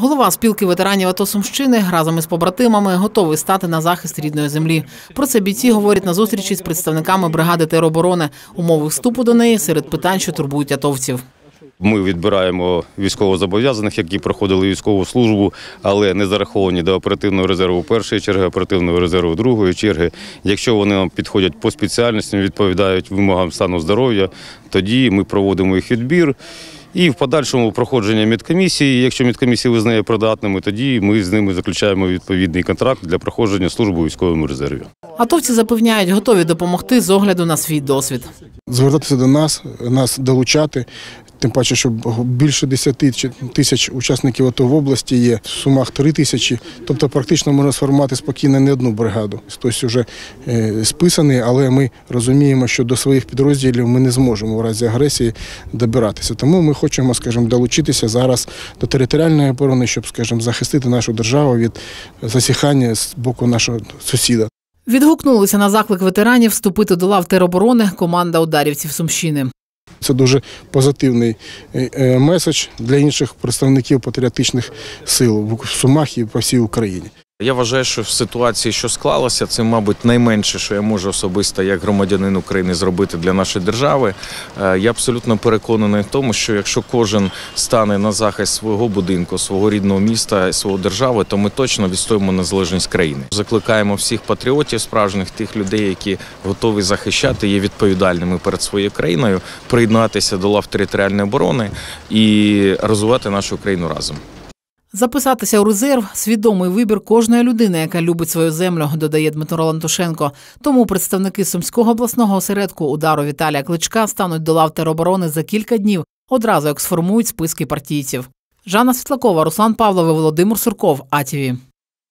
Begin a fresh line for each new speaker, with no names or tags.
Голова спілки ветеранів АТО Сумщини разом із побратимами готовий стати на захист рідної землі. Про це бійці говорять на зустрічі з представниками бригади тероборони. Умови вступу до неї серед питань, що турбують атовців.
Ми відбираємо військовозобов'язаних, які проходили військову службу, але не зараховані до оперативного резерву першої черги, оперативного резерву другої черги. Якщо вони підходять по спеціальності, відповідають вимогам стану здоров'я, тоді ми проводимо їх відбір. І в подальшому проходження медкомісії, якщо медкомісія визнає придатними, тоді ми з ними заключаємо відповідний контракт для проходження служби у військовому резерві.
Атовці запевняють, готові допомогти з огляду на свій досвід.
звертатися до нас, нас долучати. Тим паче, що більше 10 чи- тисяч учасників АТО в області є, в сумах 3 тисячі. Тобто практично можна сформувати спокійно не одну бригаду. Хтось вже е, списаний, але ми розуміємо, що до своїх підрозділів ми не зможемо в разі агресії добиратися. Тому ми хочемо, скажімо, долучитися зараз до територіальної оборони, щоб, скажімо, захистити нашу державу від засіхання з боку нашого сусіда.
Відгукнулися на заклик ветеранів вступити до лав тероборони команда ударівців Сумщини.
Це дуже позитивний е, е, меседж для інших представників патріотичних сил в Сумах і по всій Україні.
Я вважаю, що в ситуації, що склалася, це, мабуть, найменше, що я можу особисто як громадянин України зробити для нашої держави. Е, Я абсолютно переконаний в тому, що якщо кожен стане на захист свого будинку, свого рідного міста, свого держави, то ми точно відстоїмо незалежність країни. Закликаємо всіх патріотів, справжніх тих людей, які готові захищати, є відповідальними перед своєю країною, приєднатися до лав територіальної оборони і розвивати нашу країну разом.
Записатися у резерв свідомий вибір кожної людини, яка любить свою землю, додає Дмитро Лантушенко. Тому представники Сумського обласного осередку удару Віталія Кличка стануть до лав тероборони за кілька днів, одразу як сформують списки партійців. Жанна Світлакова, Руслан Павлов, Володимир Сурков. АТВ.